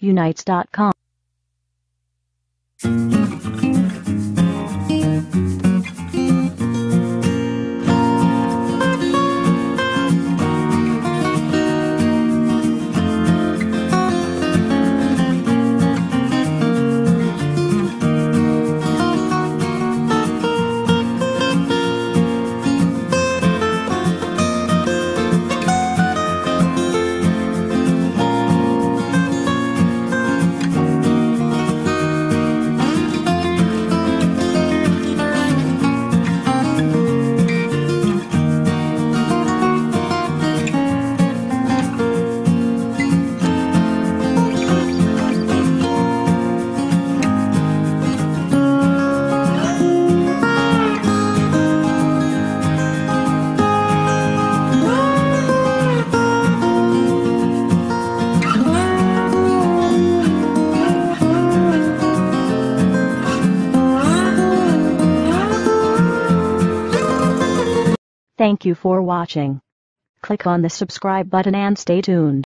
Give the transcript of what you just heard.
Unites.com. Thank you for watching. Click on the subscribe button and stay tuned.